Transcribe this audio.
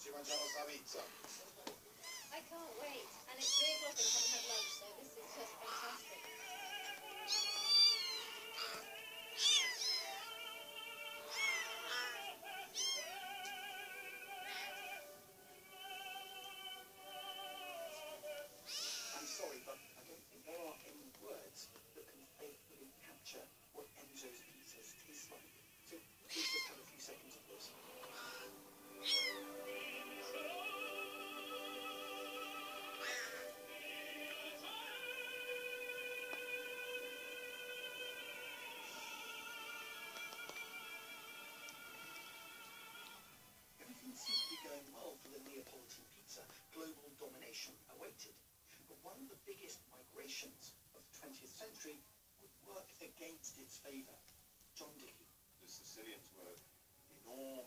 ci mangiamo sta pizza. biggest migrations of the 20th century would work against its favour. John Dickey. The Sicilians were enormous.